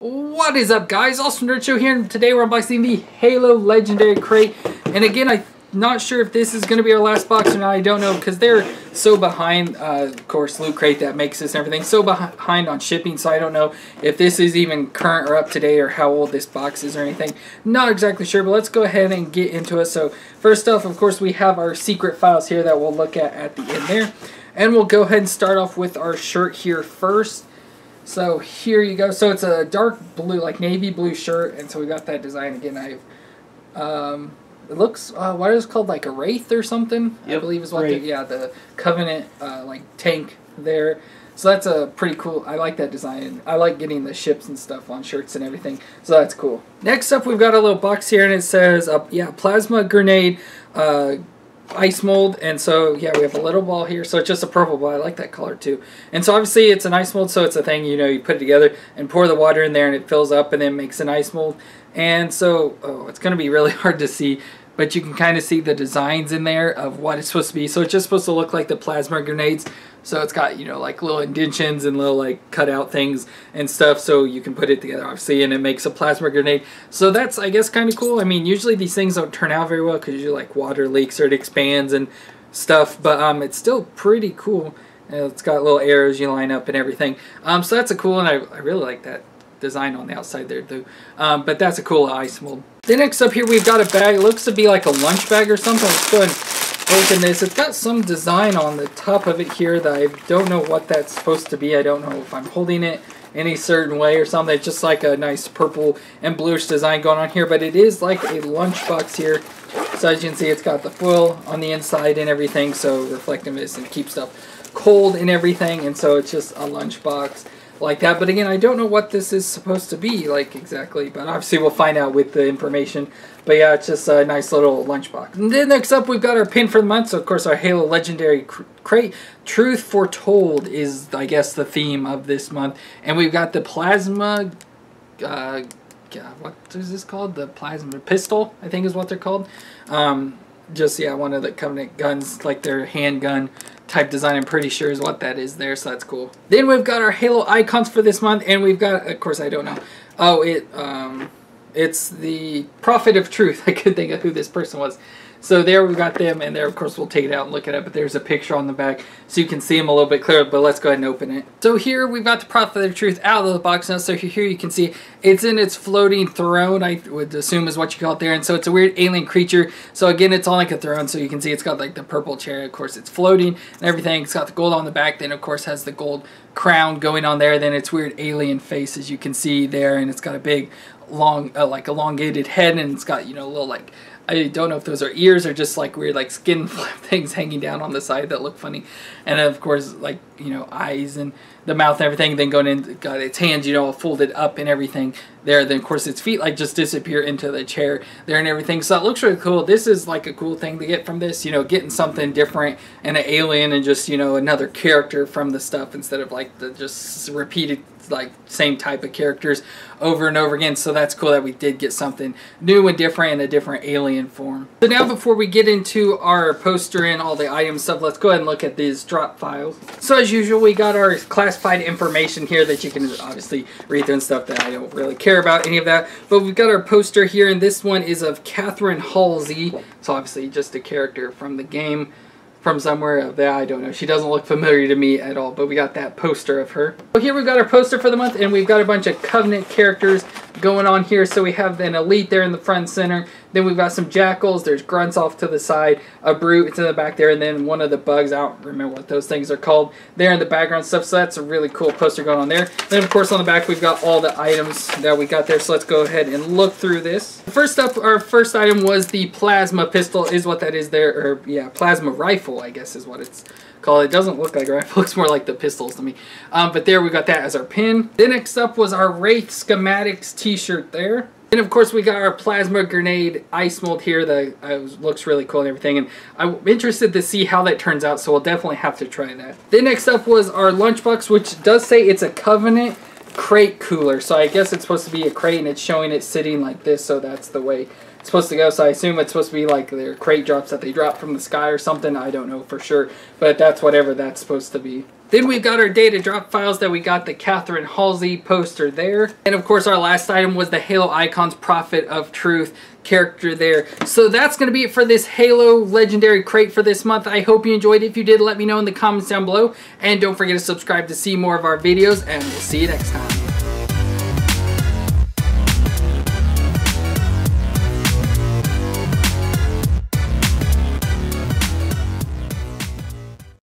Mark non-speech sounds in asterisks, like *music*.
What is up guys, Awesome Nerd Show here and today we're unboxing the Halo Legendary Crate and again I'm not sure if this is going to be our last box or not, I don't know because they're so behind, uh, of course Loot Crate that makes this and everything, so behind on shipping so I don't know if this is even current or up to date or how old this box is or anything, not exactly sure but let's go ahead and get into it. So first off of course we have our secret files here that we'll look at at the end there and we'll go ahead and start off with our shirt here first. So here you go. So it's a dark blue, like navy blue shirt, and so we got that design again. I, um, it looks uh, what is called like a wraith or something. Yep. I believe is what. The, yeah, the Covenant uh, like tank there. So that's a pretty cool. I like that design. I like getting the ships and stuff on shirts and everything. So that's cool. Next up, we've got a little box here, and it says, uh, "Yeah, plasma grenade." Uh, ice mold and so yeah we have a little ball here. So it's just a purple ball. I like that color too. And so obviously it's an ice mold so it's a thing you know you put it together and pour the water in there and it fills up and then makes an ice mold. And so oh it's gonna be really *laughs* hard to see but you can kind of see the designs in there of what it's supposed to be so it's just supposed to look like the plasma grenades so it's got, you know, like little indentions and little like cutout things and stuff so you can put it together obviously and it makes a plasma grenade. So that's, I guess, kind of cool. I mean, usually these things don't turn out very well because you like water leaks or it expands and stuff, but um, it's still pretty cool. It's got little arrows you line up and everything. Um, so that's a cool, and I, I really like that design on the outside there too. Um, but that's a cool ice mold. Then next up here we've got a bag. It looks to be like a lunch bag or something. Let's go ahead open this. It's got some design on the top of it here that I don't know what that's supposed to be. I don't know if I'm holding it any certain way or something. It's just like a nice purple and bluish design going on here, but it is like a lunchbox here. So as you can see, it's got the foil on the inside and everything, so reflectiveness and keep stuff cold and everything, and so it's just a lunchbox like that. But again, I don't know what this is supposed to be like exactly, but obviously we'll find out with the information. But yeah, it's just a nice little lunchbox. And then next up, we've got our pin for the month. So of course, our Halo Legendary Crate. Truth Foretold is, I guess, the theme of this month. And we've got the Plasma... Uh, what is this called? The Plasma Pistol, I think is what they're called. Um, just, yeah, one of the Covenant guns, like their handgun type design I'm pretty sure is what that is there, so that's cool. Then we've got our Halo icons for this month, and we've got, of course I don't know, oh, it, um, it's the Prophet of Truth. *laughs* I couldn't think of who this person was. So there we've got them, and there, of course, we'll take it out and look at it, but there's a picture on the back, so you can see them a little bit clearer, but let's go ahead and open it. So here we've got the Prophet of Truth out of the box. Now, so here you can see it's in its floating throne, I would assume is what you call it there, and so it's a weird alien creature, so again, it's on like a throne, so you can see it's got like the purple chair, of course, it's floating and everything, it's got the gold on the back, then of course has the gold crown going on there, then its weird alien face, as you can see there, and it's got a big long, uh, like elongated head, and it's got, you know, little like I don't know if those are ears or just like weird like skin *laughs* flap things hanging down on the side that look funny. And of course like, you know, eyes and the mouth and everything, then going in, got its hands, you know, folded up and everything there. Then of course its feet like just disappear into the chair there and everything. So it looks really cool. This is like a cool thing to get from this, you know, getting something different and an alien and just, you know, another character from the stuff instead of like the just repeated like same type of characters over and over again. So that's cool that we did get something new and different in a different alien form. So now before we get into our poster and all the item stuff, let's go ahead and look at these drop files. So as usual, we got our classified information here that you can obviously read through and stuff that I don't really care about any of that. But we've got our poster here and this one is of Catherine Halsey. So obviously just a character from the game from somewhere that I don't know. She doesn't look familiar to me at all, but we got that poster of her. So here we've got our poster for the month, and we've got a bunch of Covenant characters going on here. So we have an Elite there in the front center. Then we've got some Jackals. There's Grunts off to the side. A Brute, it's in the back there. And then one of the Bugs, I don't remember what those things are called, there in the background stuff. So that's a really cool poster going on there. Then, of course, on the back, we've got all the items that we got there. So let's go ahead and look through this. First up, our first item was the Plasma Pistol, is what that is there. Or, yeah, Plasma Rifle, I guess is what it's called. It doesn't look like a rifle. *laughs* It looks more like the pistols to me. Um, but there we got that as our pin. Then next up was our Wraith Schematics t-shirt there. And of course we got our plasma grenade ice mold here that uh, looks really cool and everything. And I'm interested to see how that turns out, so we'll definitely have to try that. Then next up was our lunchbox, which does say it's a Covenant crate cooler. So I guess it's supposed to be a crate and it's showing it sitting like this, so that's the way supposed to go. So I assume it's supposed to be like their crate drops that they drop from the sky or something. I don't know for sure, but that's whatever that's supposed to be. Then we've got our data drop files that we got the Catherine Halsey poster there. And of course our last item was the Halo Icons Prophet of Truth character there. So that's going to be it for this Halo Legendary Crate for this month. I hope you enjoyed. If you did, let me know in the comments down below. And don't forget to subscribe to see more of our videos. And we'll see you next time.